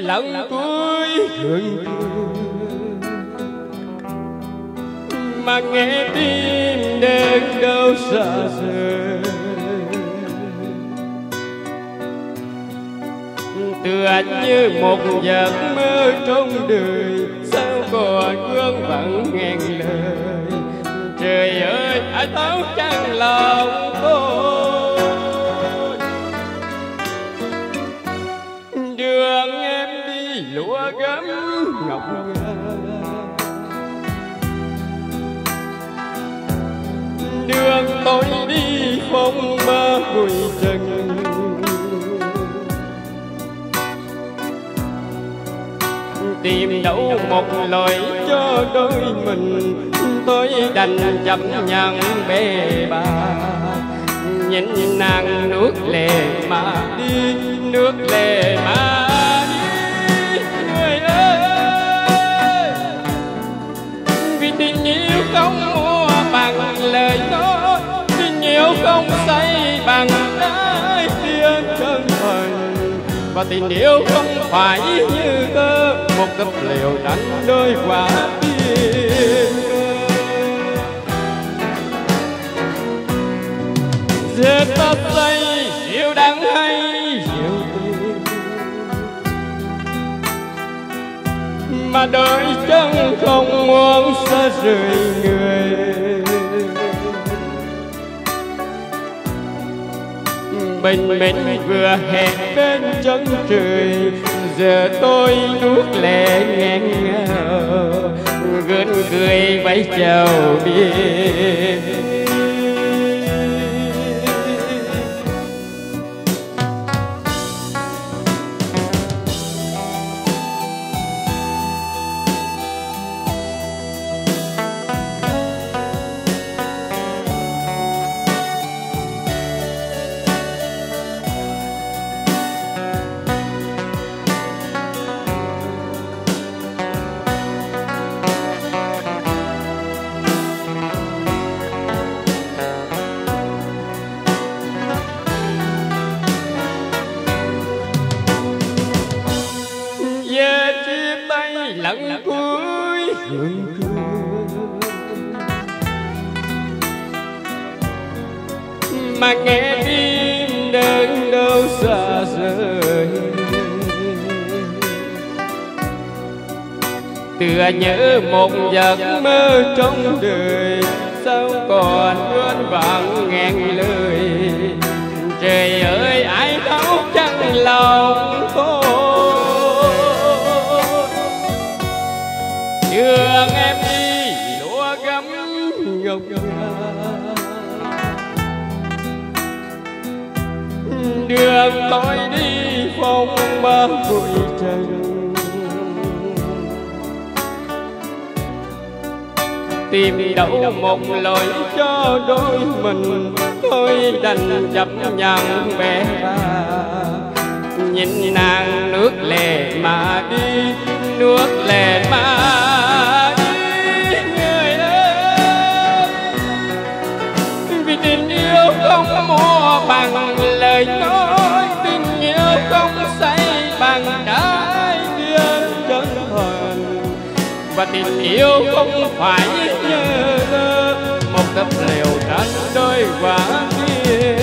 lần cuối hương mà nghe tim đêm đâu xa rời. Tựa như một giấc mơ trong đời sao còn vương vẫn ngàn lời? Trời ơi ai thấu chẳng lòng lúa gấm ngọc ngà. Đường tôi đi phong ba bụi trần. Tìm đâu một lời cho đôi mình, tôi đành chậm nhận bề bà nhìn nàng nước lệ mà đi nước lệ mà nếu không xây bằng trái tim chân thành, và tình yêu không phải như tơ một tấm liều đánh đôi quả tim giết ta xây yêu đắng hay yêu tình mà đôi chân không muốn xa rời người. Bình minh vừa hẹn bên chân trời. Giờ tôi nuốt lệ nghẹn ngào, Gớn cười vẫy chào biệt. Cuối thương mà nghe tim đơn đâu xa rời. Tựa nhớ một giấc mơ trong đời, sao còn luôn vang ngàn lời. Trời ơi, ai thấu chẳng lòng đường tôi đi phong ba bụi trần tìm đâu một lời cho đôi mình, tôi đành chấp nhằn bé ba. Nhìn nàng nước lệ mà đi, nước lệ mà tình yêu không phải như một tấm liều tranh đôi quả tim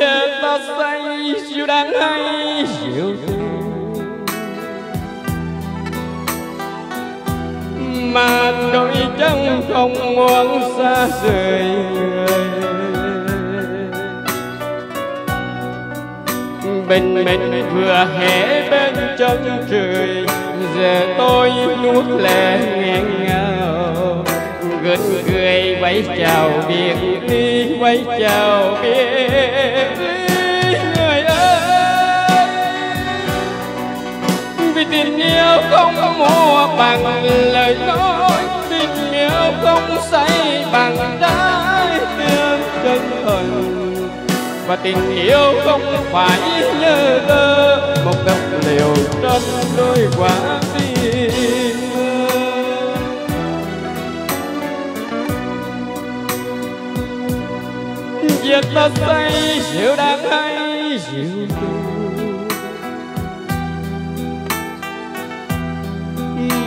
giờ ta say, siêu đáng hay siêu mà đôi chân không muốn xa rời bình minh vừa hé bên chân trời. Giờ tôi nuốt lệ nghẹn ngào. Gật cười vẫy chào biệt ly vẫy chào biệt ly, người ơi. Vì tình yêu không mua và tình yêu không phải nhớ tơ một tấm liều trong đôi quả tim việc ta say, rượu đang hay rượu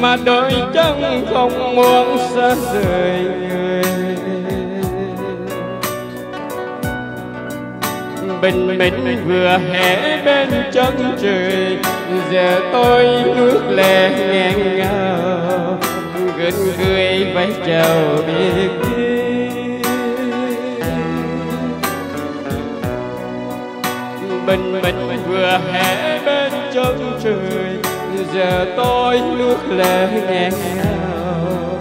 mà đôi chân không muốn xa rời người. Bình minh vừa hé bên chân trời. Giờ tôi nước lệ nghẹn ngào gần cười vẫy chào biệt bình minh vừa hé bên chân trời, giờ tôi nước lệ nghẹn ngào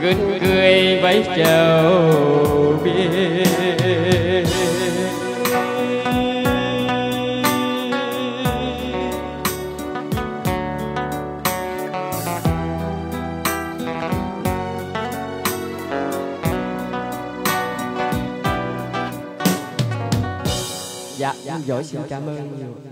gần cười vẫy chào giỏi xin cảm ơn nhiều